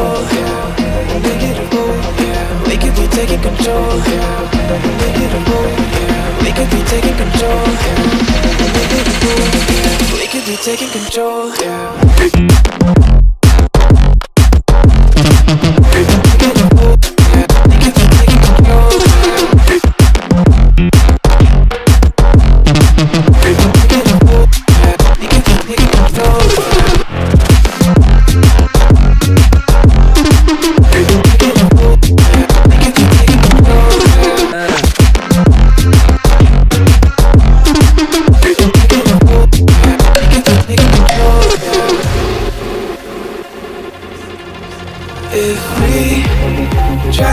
control, be taking control, could be taking control, be taking control,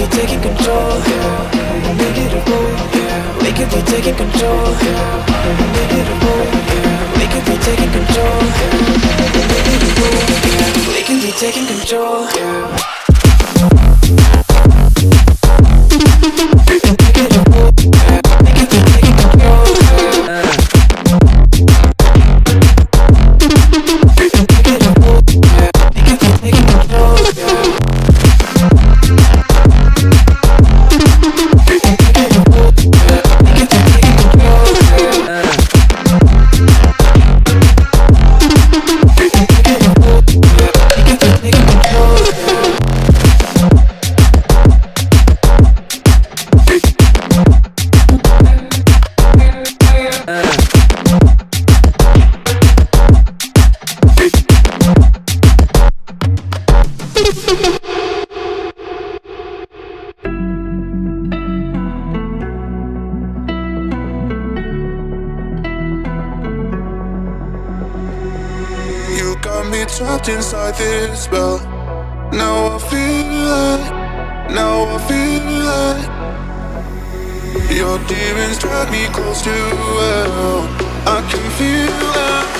be taking control, yeah. yeah. We could be taking control, yeah. yeah. We could be taking control, Make it a yeah. We could be taking control. Trapped inside this spell. Now I feel it, now I feel it. Your demons drag me close to hell. I can feel it.